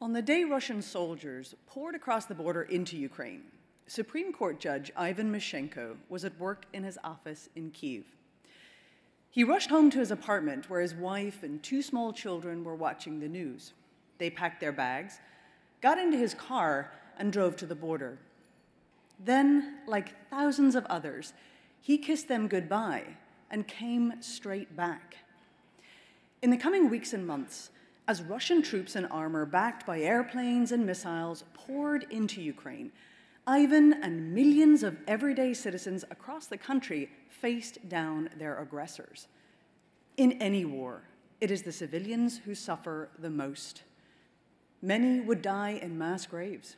On the day Russian soldiers poured across the border into Ukraine, Supreme Court Judge Ivan Mishchenko was at work in his office in Kiev. He rushed home to his apartment where his wife and two small children were watching the news. They packed their bags, got into his car, and drove to the border. Then, like thousands of others, he kissed them goodbye and came straight back. In the coming weeks and months, as Russian troops and armor backed by airplanes and missiles poured into Ukraine, Ivan and millions of everyday citizens across the country faced down their aggressors. In any war, it is the civilians who suffer the most. Many would die in mass graves.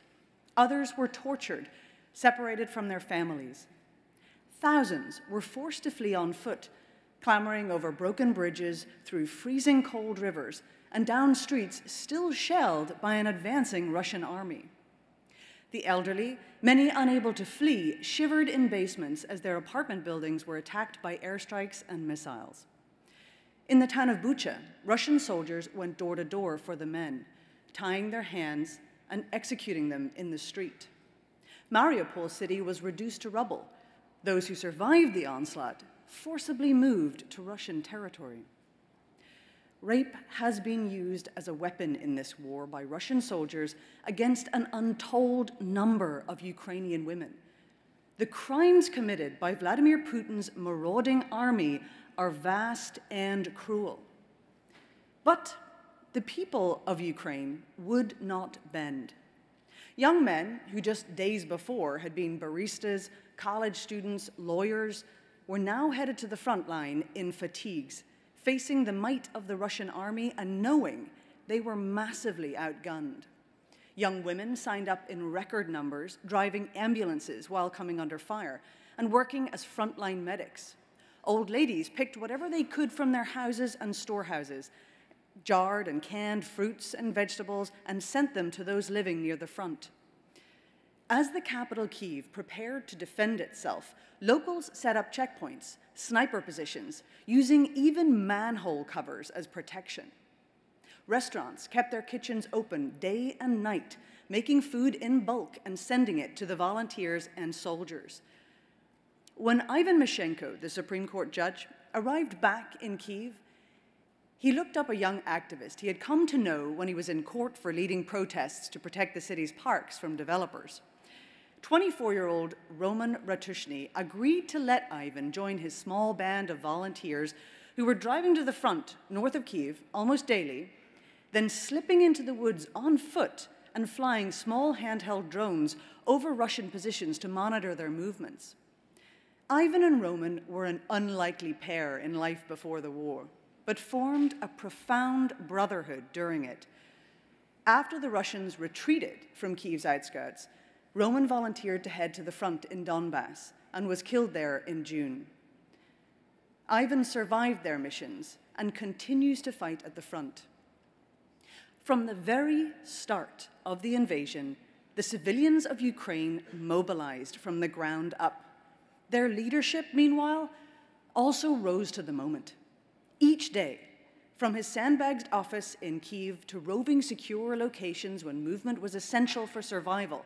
Others were tortured, separated from their families. Thousands were forced to flee on foot, clambering over broken bridges through freezing cold rivers and down streets still shelled by an advancing Russian army. The elderly, many unable to flee, shivered in basements as their apartment buildings were attacked by airstrikes and missiles. In the town of Bucha, Russian soldiers went door to door for the men, tying their hands and executing them in the street. Mariupol city was reduced to rubble. Those who survived the onslaught forcibly moved to Russian territory. Rape has been used as a weapon in this war by Russian soldiers against an untold number of Ukrainian women. The crimes committed by Vladimir Putin's marauding army are vast and cruel. But the people of Ukraine would not bend. Young men who just days before had been baristas, college students, lawyers, were now headed to the front line in fatigues facing the might of the Russian army and knowing they were massively outgunned. Young women signed up in record numbers, driving ambulances while coming under fire, and working as frontline medics. Old ladies picked whatever they could from their houses and storehouses, jarred and canned fruits and vegetables, and sent them to those living near the front. As the capital, Kiev, prepared to defend itself, locals set up checkpoints, sniper positions, using even manhole covers as protection. Restaurants kept their kitchens open day and night, making food in bulk and sending it to the volunteers and soldiers. When Ivan Mishchenko, the Supreme Court judge, arrived back in Kiev, he looked up a young activist he had come to know when he was in court for leading protests to protect the city's parks from developers. 24 year old Roman Ratushny agreed to let Ivan join his small band of volunteers who were driving to the front north of Kiev almost daily, then slipping into the woods on foot and flying small handheld drones over Russian positions to monitor their movements. Ivan and Roman were an unlikely pair in life before the war, but formed a profound brotherhood during it. After the Russians retreated from Kiev's outskirts, Roman volunteered to head to the front in Donbass and was killed there in June. Ivan survived their missions and continues to fight at the front. From the very start of the invasion, the civilians of Ukraine mobilized from the ground up. Their leadership, meanwhile, also rose to the moment. Each day, from his sandbagged office in Kiev to roving secure locations when movement was essential for survival,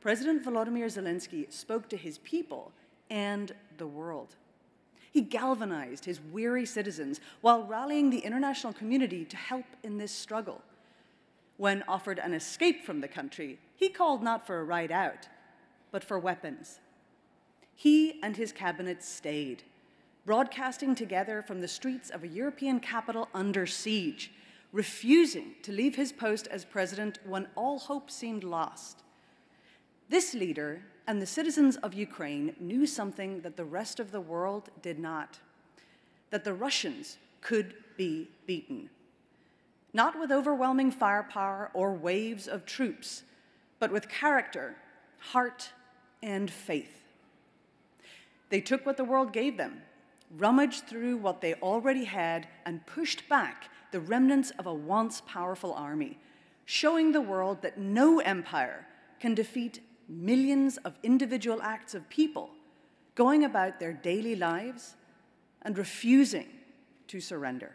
President Volodymyr Zelenskyy spoke to his people and the world. He galvanized his weary citizens while rallying the international community to help in this struggle. When offered an escape from the country, he called not for a ride out, but for weapons. He and his cabinet stayed, broadcasting together from the streets of a European capital under siege, refusing to leave his post as president when all hope seemed lost. This leader and the citizens of Ukraine knew something that the rest of the world did not that the Russians could be beaten. Not with overwhelming firepower or waves of troops, but with character, heart, and faith. They took what the world gave them, rummaged through what they already had, and pushed back the remnants of a once powerful army, showing the world that no empire can defeat millions of individual acts of people going about their daily lives and refusing to surrender.